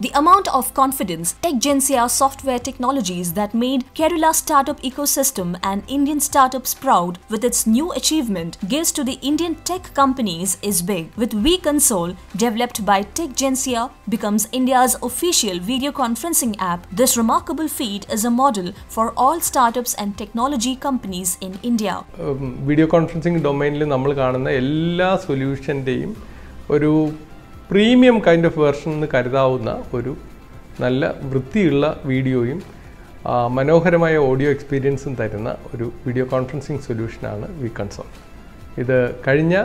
The amount of confidence TechGensia software technologies that made Kerala startup ecosystem and Indian startups proud with its new achievement gives to the Indian tech companies is big. With vConsole, developed by TechGensia, becomes India's official video conferencing app. This remarkable feat is a model for all startups and technology companies in India. Video conferencing ഡൊമൈനിൽ നമ്മൾ കാണുന്ന എല്ലാ സൊല്യൂഷൻ്റെയും ഒരു premium kind of version എന്ന് കരുതാവുന്ന ഒരു നല്ല വൃത്തിയുള്ള വീഡിയോയും മനോഹരമായ ഓഡിയോ എക്സ്പീരിയൻസും തരുന്ന ഒരു വീഡിയോ കോൺഫറൻസിങ് സൊല്യൂഷനാണ് വി കൺസോൾ ഇത് കഴിഞ്ഞ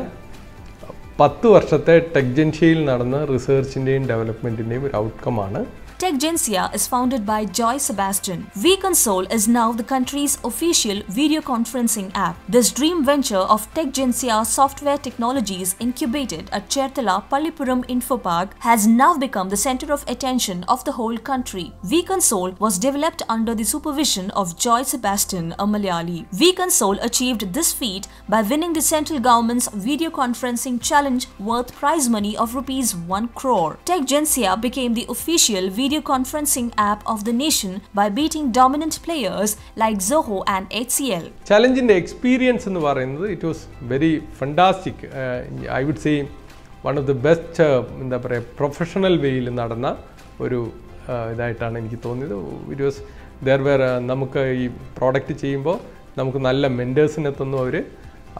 പത്ത് വർഷത്തെ ടെക്ജൻഷ്യയിൽ നടന്ന റിസർച്ചിന്റെയും ഡെവലപ്മെന്റിന്റെയും ഒരു ഔട്ട്കമാണ് TechGensia is founded by Joy Sebastian. vConsole is now the country's official video conferencing app. This dream venture of TechGensia software technologies incubated at Chertala Pallipuram Infopark has now become the center of attention of the whole country. vConsole was developed under the supervision of Joy Sebastian, a Malayali. vConsole achieved this feat by winning the central government's video conferencing challenge worth prize money of rupees 1 crore. TechGensia became the official video conferencing app of the nation by beating dominant players like Zoho and HCL. ചലഞ്ചിന്റെ എക്സ്പീരിയൻസ് എന്ന് പറയുന്നത് it was very fantastic I would say one of the best എന്താ പറയുക professional വേയിൽ നടന്ന ഒരു uh, ഇതായിട്ടാണ് എനിക്ക് തോന്നിയത്. ഇറ്റ് വാസ് ദർ വേർ നമുക്ക് ഈ പ്രോഡക്റ്റ് ചെയ്യുമ്പോൾ നമുക്ക് നല്ല മെന്റേഴ്സിനെ തന്നു അവർ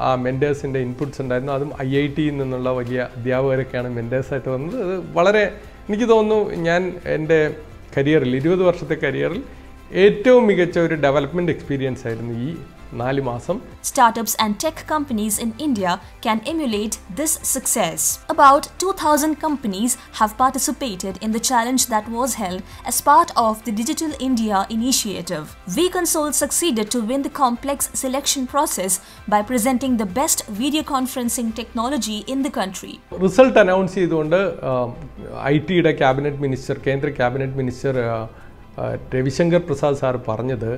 ആ മെന്റേഴ്സിന്റെ ഇൻപുട്സ് ഉണ്ടായിരുന്നു. അതും ഐ ഐ ടിയിൽ നിന്നുള്ള വലിയ അധ്യാപകരൊക്കെയാണ് മെന്റേഴ്സായിട്ട് വന്നത്. അത് വളരെ എനിക്ക് തോന്നുന്നു ഞാൻ എന്റെ കരിയറിൽ ഇരുപത് വർഷത്തെ കരിയറിൽ ഏറ്റവും മികച്ച ഒരു ഡെവലപ്മെന്റ് എക്സ്പീരിയൻസ് ആയിരുന്നു ഈ നാല് മാസം Startups and tech companies in India can emulate this success. About 2,000 companies have participated in the challenge that was held as part of the Digital India initiative. vConsole succeeded to win the complex selection process by presenting the best video conferencing technology in the country. Result announce ചെയ്തുകൊണ്ട് I ടിയുടെ cabinet minister കേന്ദ്ര cabinet minister ആ, ആ, Ravishankar Prasad sir പറഞ്ഞത്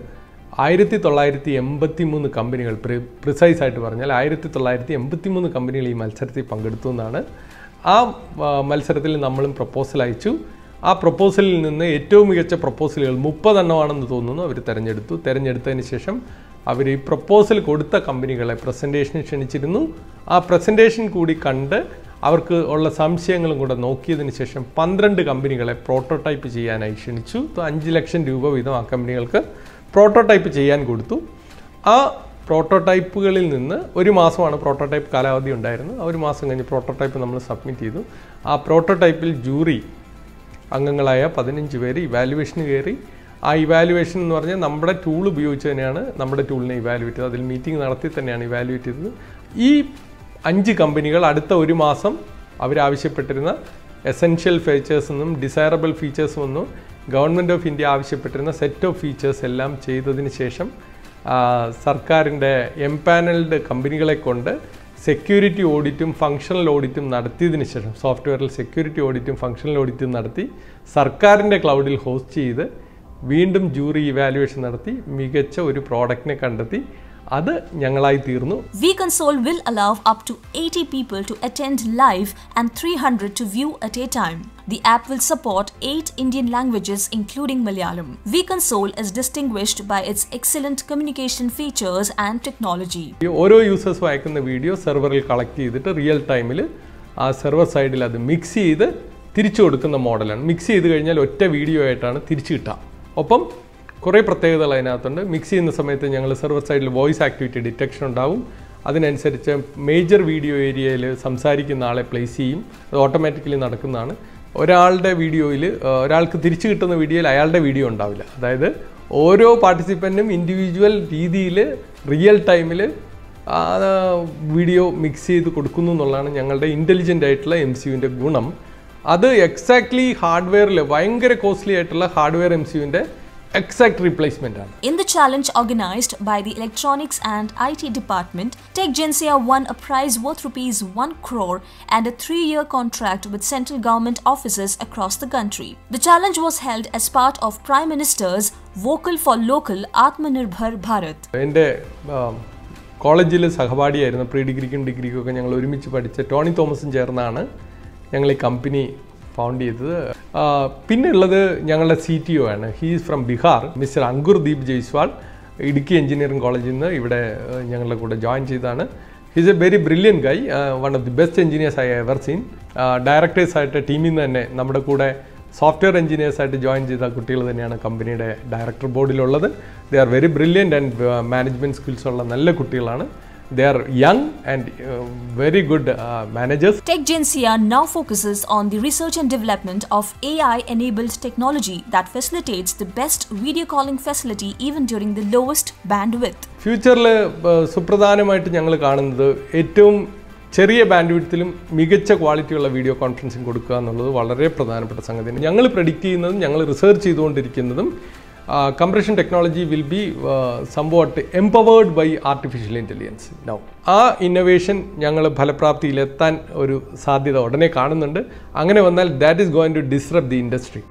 ആയിരത്തി തൊള്ളായിരത്തി എൺപത്തി മൂന്ന് കമ്പനികൾ പ്രിസൈസ് ആയിട്ട് പറഞ്ഞാൽ ആയിരത്തി തൊള്ളായിരത്തി എൺപത്തി മൂന്ന് കമ്പനികൾ ഈ മത്സരത്തിൽ പങ്കെടുത്തു എന്നാണ്. ആ ആ, മത്സരത്തിൽ നമ്മളും പ്രപ്പോസൽ അയച്ചു. ആ പ്രപ്പോസലിൽ നിന്ന് ഏറ്റവും മികച്ച പ്രപ്പോസലുകൾ മുപ്പതെണ്ണമാണെന്ന് തോന്നുന്നു അവർ തിരഞ്ഞെടുത്തു. തിരഞ്ഞെടുത്തതിന് ശേഷം അവർ ഈ പ്രപ്പോസൽ കൊടുത്ത കമ്പനികളെ പ്രസന്റേഷന് ക്ഷണിച്ചിരുന്നു. ആ പ്രസന്റേഷൻ കൂടി കണ്ട് അവർക്ക് ഉള്ള സംശയങ്ങളും കൂടെ നോക്കിയതിന് ശേഷം പന്ത്രണ്ട് കമ്പനികളെ പ്രോട്ടോടൈപ്പ് ചെയ്യാനായി ക്ഷണിച്ചു. അഞ്ച് ലക്ഷം രൂപ വീതം ആ കമ്പനികൾക്ക് പ്രോട്ടോടൈപ്പ് ചെയ്യാൻ കൊടുത്തു. ആ പ്രോട്ടോടൈപ്പുകളിൽ നിന്ന് ഒരു മാസമാണ് പ്രോട്ടോടൈപ്പ് കാലാവധി ഉണ്ടായിരുന്നത്. ആ ഒരു മാസം കഴിഞ്ഞ് പ്രോട്ടോടൈപ്പ് നമ്മൾ സബ്മിറ്റ് ചെയ്തു. ആ പ്രോട്ടോടൈപ്പിൽ ജൂറി അംഗങ്ങളായ പതിനഞ്ച് പേര് ഇവാലുവേഷന് കയറി. ആ ഇവാലുവേഷൻ എന്ന് പറഞ്ഞാൽ നമ്മുടെ ടൂൾ ഉപയോഗിച്ച് തന്നെയാണ് നമ്മുടെ ടൂളിനെ ഇവാലുവേറ്റ് ചെയ്തത്. അതിൽ മീറ്റിംഗ് നടത്തി തന്നെയാണ് ഇവാലുവേറ്റ് ചെയ്തത്. ഈ അഞ്ച് കമ്പനികൾ അടുത്ത ഒരു മാസം അവരാവശ്യപ്പെട്ടിരുന്ന എസെൻഷ്യൽ ഫീച്ചേഴ്സ് എന്നും ഡിസൈറബിൾ ഫീച്ചേഴ്സ് എന്നും ഗവൺമെന്റ് ഓഫ് ഇന്ത്യ ആവശ്യപ്പെട്ടിരുന്ന സെറ്റ് ഓഫ് ഫീച്ചേഴ്സ് എല്ലാം ചെയ്തതിന് ശേഷം സർക്കാരിന്റെ എംപാനൽഡ് കമ്പനികളെ കൊണ്ട് സെക്യൂരിറ്റി ഓഡിറ്റും ഫങ്ഷണൽ ഓഡിറ്റും നടത്തിയതിന് ശേഷം സോഫ്റ്റ്വെയറിൽ സെക്യൂരിറ്റി ഓഡിറ്റും ഫങ്ഷണൽ ഓഡിറ്റും നടത്തി സർക്കാരിന്റെ ക്ലൗഡിൽ ഹോസ്റ്റ് ചെയ്ത് വീണ്ടും ജൂറി ഇവാലുവേഷൻ നടത്തി മികച്ച ഒരു പ്രോഡക്റ്റിനെ കണ്ടെത്തി അത് ഞങ്ങളായി തീർന്നു. V console will allow up to eighty people to attend live and three hundred to view at a time the app will support eight Indian languages including Malayalam V console is distinguished by its excellent communication features and technology ഓരോ users അയക്കുന്ന video സെർവറിൽ collect ചെയ്തിട്ട് real ടൈമിൽ ആ server സൈഡിൽ അത് mix ചെയ്ത് തിരിച്ചു കൊടുക്കുന്ന മോഡലാണ് മിക്സ് ചെയ്ത് കഴിഞ്ഞാൽ ഒറ്റ വീഡിയോ ആയിട്ടാണ് തിരിച്ചു കിട്ടുക. ഒപ്പം കുറേ പ്രത്യേകതകൾ അതിനകത്തുണ്ട്. മിക്സ് ചെയ്യുന്ന സമയത്ത് ഞങ്ങൾ സെർവർ സൈഡിൽ വോയിസ് ആക്ടിവിറ്റി ഡിറ്റക്ഷൻ ഉണ്ടാവും. അതിനനുസരിച്ച് മേജർ വീഡിയോ ഏരിയയിൽ സംസാരിക്കുന്ന ആളെ പ്ലേസ് ചെയ്യും. അത് ഓട്ടോമാറ്റിക്കലി നടക്കുന്നതാണ്. ഒരാളുടെ വീഡിയോയിൽ ഒരാൾക്ക് തിരിച്ചു കിട്ടുന്ന വീഡിയോയിൽ അയാളുടെ വീഡിയോ ഉണ്ടാവില്ല. അതായത് ഓരോ പാർട്ടിസിപ്പന്റും ഇൻഡിവിജ്വൽ രീതിയിൽ റിയൽ ടൈമിൽ വീഡിയോ മിക്സ് ചെയ്ത് കൊടുക്കുന്നു എന്നുള്ളതാണ് ഞങ്ങളുടെ ഇന്റലിജന്റ് ആയിട്ടുള്ള എം സിയുവിന്റെ ഗുണം. അത് എക്സാക്ട്ലി ഹാർഡ്വെയറിൽ ഭയങ്കര കോസ്റ്റ്ലി ആയിട്ടുള്ള hardware M C യുവിൻ്റെ എക്സാക്ട് റീപ്ലേസ്മെൻ്റ് ആണ് In the challenge organized by the Electronics and IT Department, TechGensia won a prize worth rupees 1 crore and a three-year contract with central government offices across the country. The challenge was held as part of Prime Minister's Vocal for Local Atmanirbhar Bharat. എൻ്റെ കോളേജിൽ സഹപാഠിയായിരുന്നു pre ഡിഗ്രിക്കും ഡിഗ്രിക്കും ഒക്കെ ഞങ്ങൾ ഒരുമിച്ച് പഠിച്ച Tony തോമസും ചേർന്നാണ് ഞങ്ങൾ ഈ കമ്പനി ഫൗണ്ട് ചെയ്തത്. പിന്നെ ഉള്ളത് ഞങ്ങളുടെ സി ടി ഒ ആണ്. He's from Bihar mister Ankur Deep Jaiswal Idukki engineering കോളേജിൽ നിന്ന് ഇവിടെ ഞങ്ങളുടെ കൂടെ ജോയിൻ ചെയ്തതാണ്. He's a very brilliant guy one of the best engineers I ever seen directors ആയിട്ട് ടീമിൽ നിന്ന് തന്നെ നമ്മുടെ കൂടെ സോഫ്റ്റ്വെയർ എഞ്ചിനീയേഴ്സ് ആയിട്ട് ജോയിൻ ചെയ്ത കുട്ടികൾ തന്നെയാണ് കമ്പനിയുടെ director ബോർഡിലുള്ളത് they are very brilliant and management skills ഉള്ള നല്ല കുട്ടികളാണ്. They are young and very good managers TechGensia now focuses on the research and development of AI-enabled technology that facilitates the best video calling facility even during the lowest bandwidth. ഫ്യൂച്ചറിൽ സുപ്രധാനമായിട്ട് ഞങ്ങൾ കാണുന്നത് ഏറ്റവും ചെറിയ band വിഡ്ത്തിലും മികച്ച ക്വാളിറ്റിയുള്ള video conferencing കൊടുക്കുക എന്നുള്ളത് വളരെ പ്രധാനപ്പെട്ട സംഗതിയാണ് ഞങ്ങൾ പ്രഡിക്റ്റ് ചെയ്യുന്നതും ഞങ്ങൾ റിസർച്ച് ചെയ്തുകൊണ്ടിരിക്കുന്നതും compression technology will be സംഭവട്ട് empowered by artificial intelligence now ആ ഇന്നോവേഷൻ ഞങ്ങൾ ഫലപ്രാപ്തിയിലെത്താൻ ഒരു സാധ്യത ഉടനെ കാണുന്നുണ്ട്. അങ്ങനെ വന്നാൽ that is going to disturb the industry